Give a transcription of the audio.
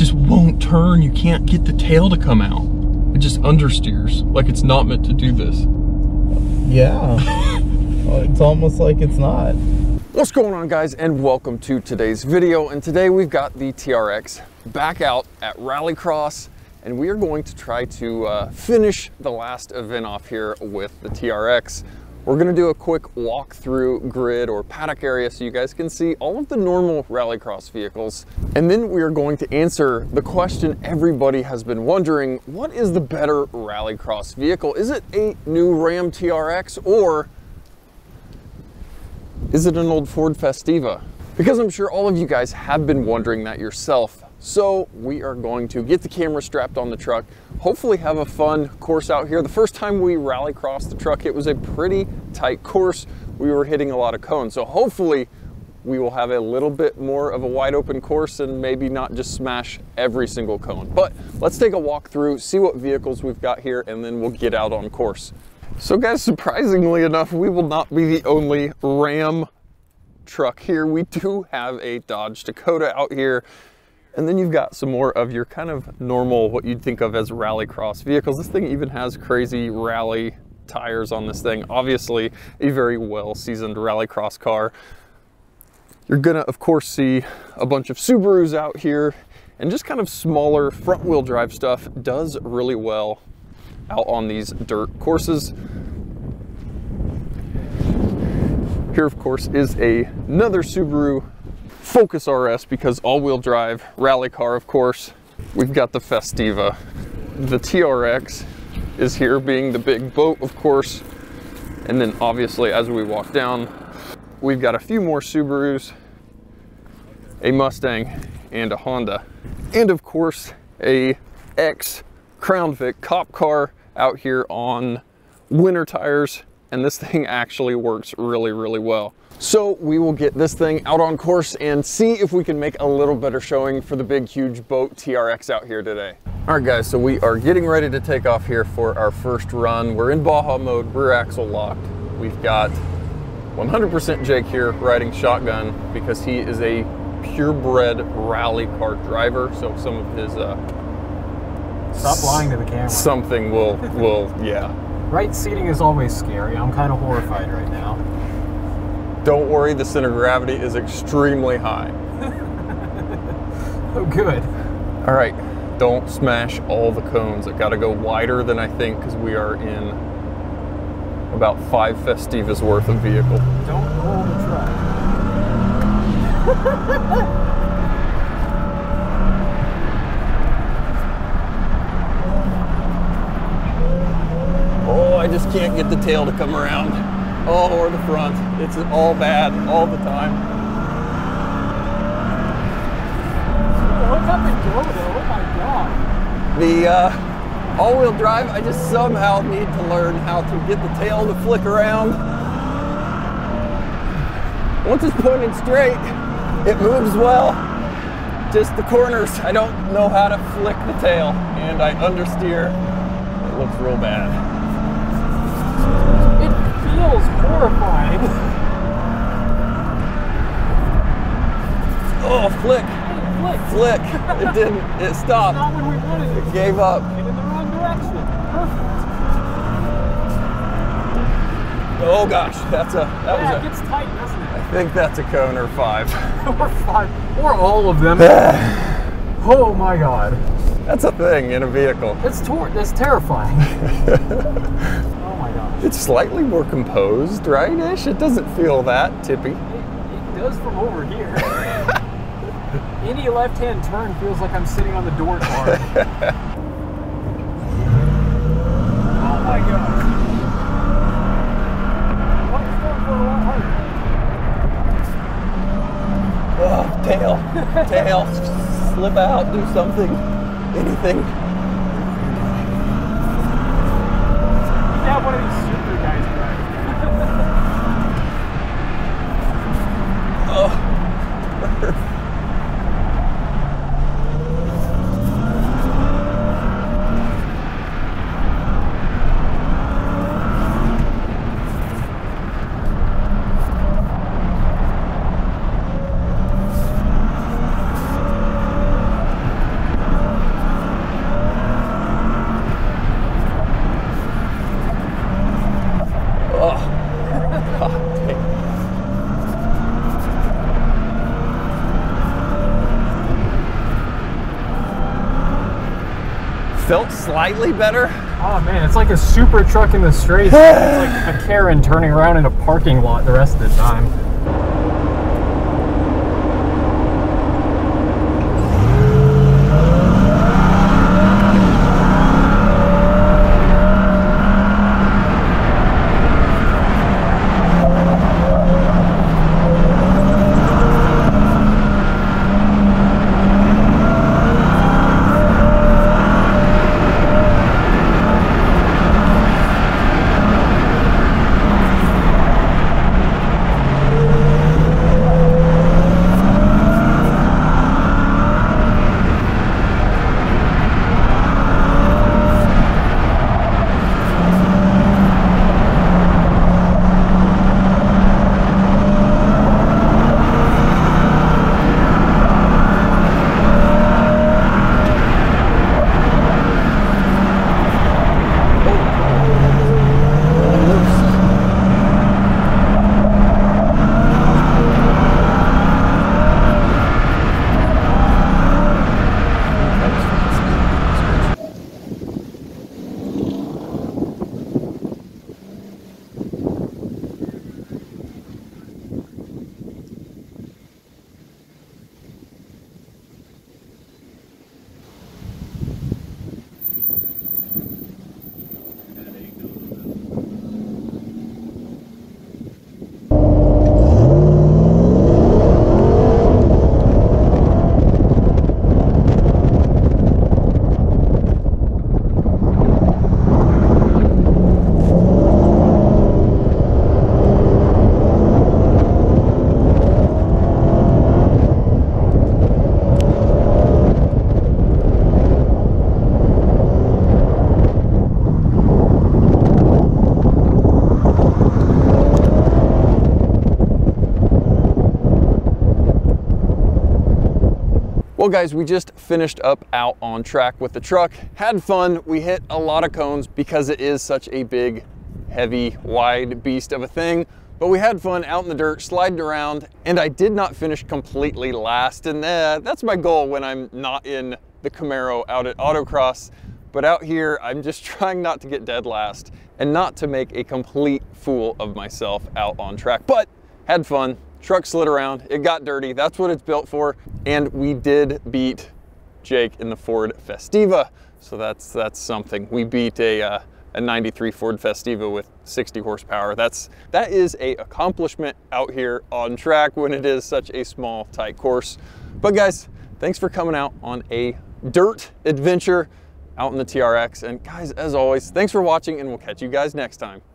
just won't turn. You can't get the tail to come out. It just understeers like it's not meant to do this. Yeah. it's almost like it's not. What's going on guys and welcome to today's video and today we've got the TRX back out at Rallycross and we are going to try to uh, finish the last event off here with the TRX. We're gonna do a quick walkthrough grid or paddock area so you guys can see all of the normal rallycross vehicles. And then we are going to answer the question everybody has been wondering, what is the better rallycross vehicle? Is it a new Ram TRX or is it an old Ford Festiva? Because I'm sure all of you guys have been wondering that yourself. So we are going to get the camera strapped on the truck, hopefully have a fun course out here. The first time we rally crossed the truck, it was a pretty tight course. We were hitting a lot of cones. So hopefully we will have a little bit more of a wide open course and maybe not just smash every single cone. But let's take a walk through, see what vehicles we've got here, and then we'll get out on course. So guys, surprisingly enough, we will not be the only Ram truck here. We do have a Dodge Dakota out here and then you've got some more of your kind of normal, what you'd think of as rallycross vehicles. This thing even has crazy rally tires on this thing. Obviously a very well seasoned rallycross car. You're gonna of course see a bunch of Subarus out here and just kind of smaller front wheel drive stuff does really well out on these dirt courses. Here of course is a, another Subaru Focus RS because all-wheel drive, rally car of course. We've got the Festiva. The TRX is here being the big boat of course. And then obviously as we walk down, we've got a few more Subarus, a Mustang, and a Honda. And of course, a X Crown Vic cop car out here on winter tires. And this thing actually works really, really well. So we will get this thing out on course and see if we can make a little better showing for the big, huge boat TRX out here today. All right guys, so we are getting ready to take off here for our first run. We're in Baja mode, rear axle locked. We've got 100% Jake here riding shotgun because he is a purebred rally car driver. So some of his, uh, Stop lying to the camera. Something will, will, yeah. Right seating is always scary. I'm kind of horrified right now. Don't worry, the center of gravity is extremely high. oh, good. All right, don't smash all the cones. I've gotta go wider than I think because we are in about five Festivas worth of vehicle. Don't roll the truck. oh, I just can't get the tail to come around. Oh, or the front. It's all bad all the time. What's up go though? Oh my god. The uh, all-wheel drive, I just somehow need to learn how to get the tail to flick around. Once it's pointed straight, it moves well. Just the corners, I don't know how to flick the tail, and I understeer. It looks real bad feels horrifying. Oh, flick. Flick. Flick. It didn't. It stopped. not when we wanted it. It gave up. in the wrong direction. Perfect. Oh gosh, that's a that yeah, was a. it gets tight, doesn't it? I think that's a cone or five. or five. Or all of them. oh my god. That's a thing in a vehicle. It's tor- That's terrifying. It's slightly more composed, right-ish? It doesn't feel that tippy. It, it does from over here. Any left-hand turn feels like I'm sitting on the door card. oh my god. Oh, tail, tail, slip out, do something, anything. have one of these super guys drive. Oh. Felt slightly better. Oh man, it's like a super truck in the straight. it's like a Karen turning around in a parking lot the rest of the time. Well guys, we just finished up out on track with the truck. Had fun. We hit a lot of cones because it is such a big, heavy, wide beast of a thing. But we had fun out in the dirt, sliding around, and I did not finish completely last. And uh, that's my goal when I'm not in the Camaro out at autocross. But out here, I'm just trying not to get dead last and not to make a complete fool of myself out on track. But had fun, truck slid around, it got dirty, that's what it's built for, and we did beat Jake in the Ford Festiva, so that's that's something. We beat a, uh, a 93 Ford Festiva with 60 horsepower. That's That is a accomplishment out here on track when it is such a small, tight course. But guys, thanks for coming out on a dirt adventure out in the TRX. And guys, as always, thanks for watching and we'll catch you guys next time.